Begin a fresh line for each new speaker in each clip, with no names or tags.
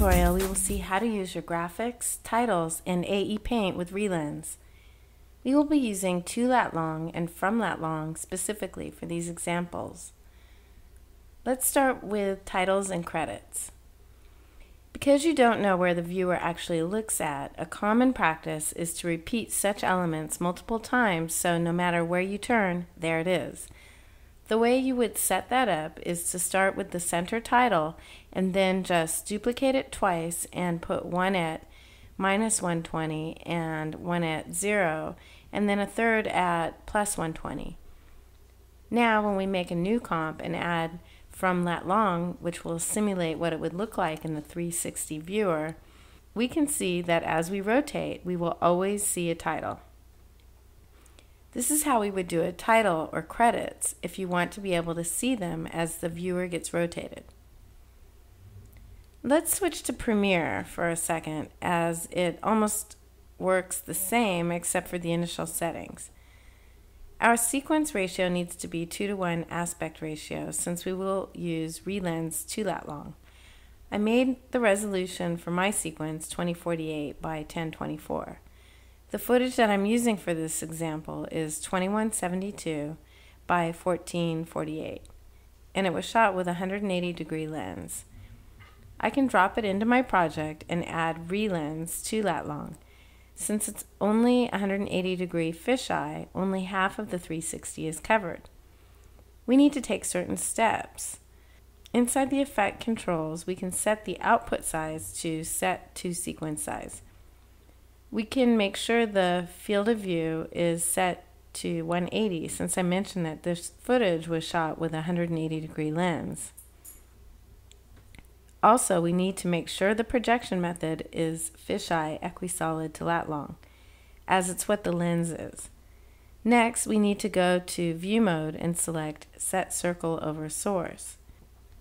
tutorial, we will see how to use your graphics, titles, and AE Paint with RE:Lens. We will be using to lat long and from lat long specifically for these examples. Let's start with titles and credits. Because you don't know where the viewer actually looks at, a common practice is to repeat such elements multiple times so no matter where you turn, there it is. The way you would set that up is to start with the center title and then just duplicate it twice and put one at minus 120 and one at 0 and then a third at plus 120. Now when we make a new comp and add from lat long, which will simulate what it would look like in the 360 viewer, we can see that as we rotate, we will always see a title. This is how we would do a title or credits if you want to be able to see them as the viewer gets rotated. Let's switch to Premiere for a second as it almost works the same except for the initial settings. Our sequence ratio needs to be 2 to 1 aspect ratio since we will use RE:Lens to lat long. I made the resolution for my sequence 2048 by 1024. The footage that I'm using for this example is 2172 by 1448 and it was shot with a 180 degree lens. I can drop it into my project and add RE:Lens to lat long. Since it's only 180 degree fisheye, only half of the 360 is covered. We need to take certain steps. Inside the effect controls, we can set the output size to set to sequence size we can make sure the field of view is set to 180 since I mentioned that this footage was shot with a 180 degree lens. Also, we need to make sure the projection method is fisheye equisolid to lat long, as it's what the lens is. Next, we need to go to View Mode and select Set Circle over Source.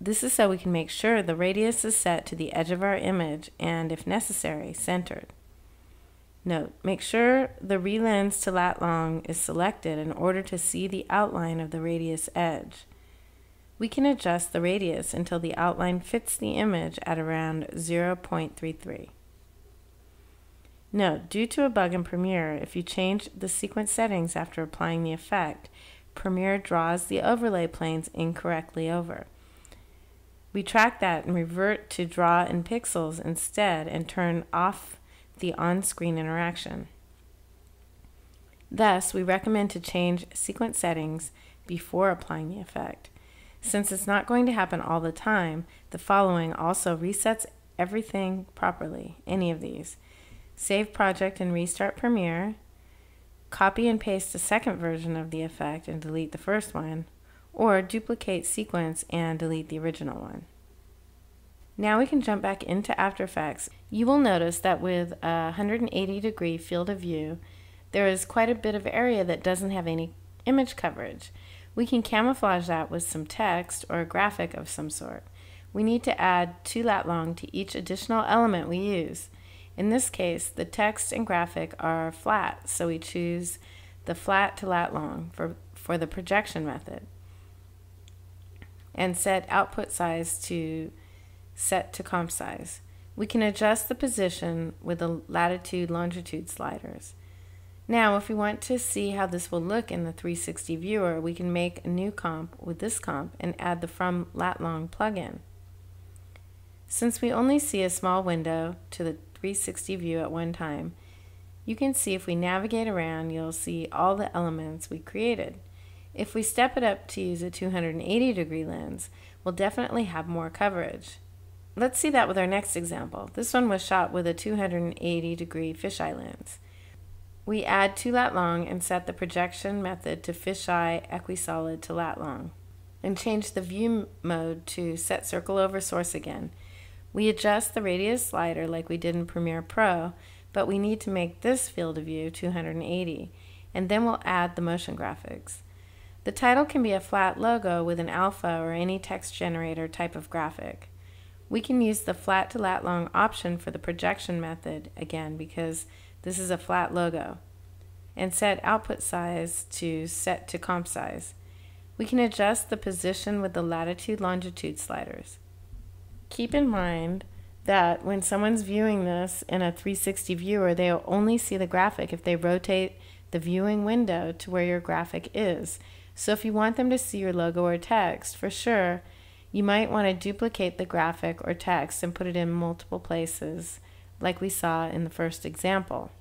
This is so we can make sure the radius is set to the edge of our image and, if necessary, centered. Note, make sure the RE:Lens to lat long is selected in order to see the outline of the radius edge. We can adjust the radius until the outline fits the image at around 0.33. Note, due to a bug in Premiere, if you change the sequence settings after applying the effect, Premiere draws the overlay planes incorrectly over. We track that and revert to draw in pixels instead and turn off the on-screen interaction. Thus, we recommend to change sequence settings before applying the effect. Since it's not going to happen all the time, the following also resets everything properly, any of these. Save project and restart Premiere, copy and paste a second version of the effect and delete the first one, or duplicate sequence and delete the original one. Now we can jump back into After Effects. You will notice that with a 180 degree field of view, there is quite a bit of area that doesn't have any image coverage. We can camouflage that with some text or a graphic of some sort. We need to add to lat long to each additional element we use. In this case, the text and graphic are flat, so we choose the flat to lat long for, for the projection method and set output size to set to comp size. We can adjust the position with the latitude longitude sliders. Now, if we want to see how this will look in the 360 viewer, we can make a new comp with this comp and add the From Lat Long plugin. Since we only see a small window to the 360 view at one time, you can see if we navigate around, you'll see all the elements we created. If we step it up to use a 280 degree lens, we'll definitely have more coverage. Let's see that with our next example. This one was shot with a 280 degree fisheye lens. We add to lat long and set the projection method to fisheye equisolid to lat long and change the view mode to set circle over source again. We adjust the radius slider like we did in Premiere Pro, but we need to make this field of view 280 and then we'll add the motion graphics. The title can be a flat logo with an alpha or any text generator type of graphic. We can use the flat to lat long option for the projection method again because this is a flat logo and set output size to set to comp size. We can adjust the position with the latitude longitude sliders. Keep in mind that when someone's viewing this in a 360 viewer, they'll only see the graphic if they rotate the viewing window to where your graphic is. So if you want them to see your logo or text, for sure, you might want to duplicate the graphic or text and put it in multiple places, like we saw in the first example.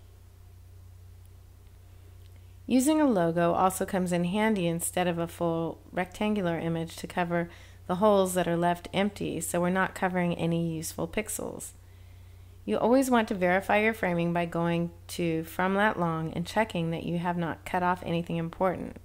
Using a logo also comes in handy instead of a full rectangular image to cover the holes that are left empty so we're not covering any useful pixels. You always want to verify your framing by going to From Lat Long and checking that you have not cut off anything important.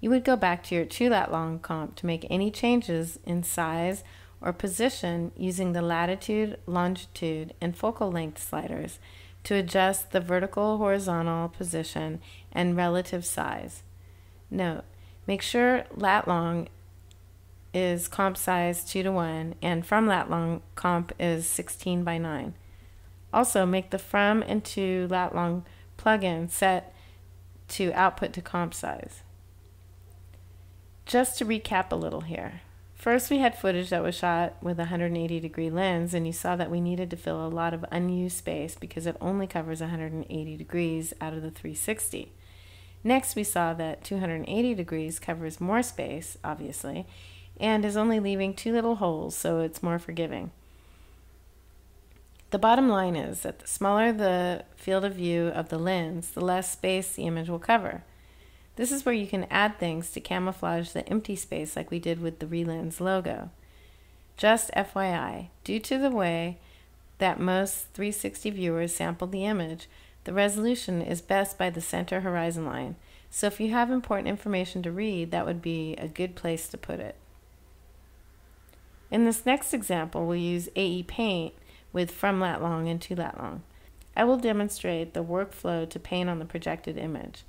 You would go back to your to lat long comp to make any changes in size or position using the latitude, longitude, and focal length sliders to adjust the vertical horizontal position and relative size. Note, make sure lat long is comp size 2 to 1 and from lat long comp is 16 by 9. Also make the from and to lat long plugin set to output to comp size. Just to recap a little here. First, we had footage that was shot with a 180 degree lens, and you saw that we needed to fill a lot of unused space because it only covers 180 degrees out of the 360. Next, we saw that 280 degrees covers more space, obviously, and is only leaving two little holes, so it's more forgiving. The bottom line is that the smaller the field of view of the lens, the less space the image will cover. This is where you can add things to camouflage the empty space like we did with the RE:Lens logo. Just FYI, due to the way that most 360 viewers sample the image, the resolution is best by the center horizon line. So if you have important information to read, that would be a good place to put it. In this next example, we'll use AE Paint with from lat long and to lat long. I will demonstrate the workflow to paint on the projected image.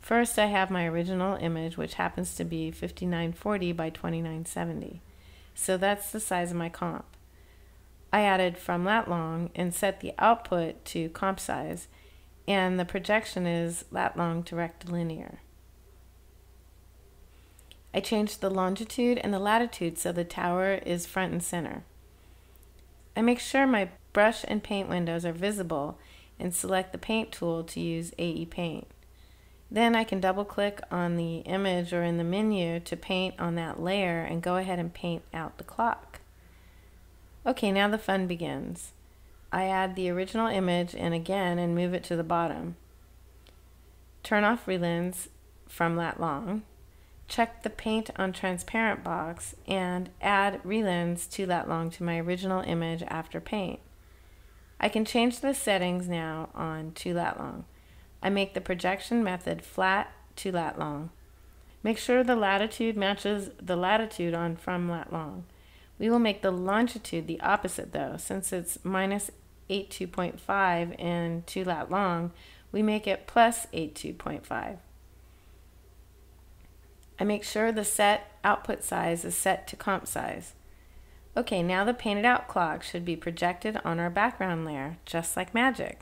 First, I have my original image, which happens to be 5940 by 2970. So that's the size of my comp. I added from lat long and set the output to comp size, and the projection is lat long to rectilinear. I changed the longitude and the latitude so the tower is front and center. I make sure my brush and paint windows are visible and select the paint tool to use AE Paint. Then I can double click on the image or in the menu to paint on that layer and go ahead and paint out the clock. Okay, now the fun begins. I add the original image in again and move it to the bottom. Turn off RE:Lens from lat long. Check the paint on transparent box and add RE:Lens to lat long to my original image after paint. I can change the settings now on to lat long. I make the projection method flat to lat long. Make sure the latitude matches the latitude on from lat long. We will make the longitude the opposite though, since it's minus 82.5 and to lat long, we make it plus 82.5. I make sure the set output size is set to comp size. Okay, now the painted out clock should be projected on our background layer, just like magic.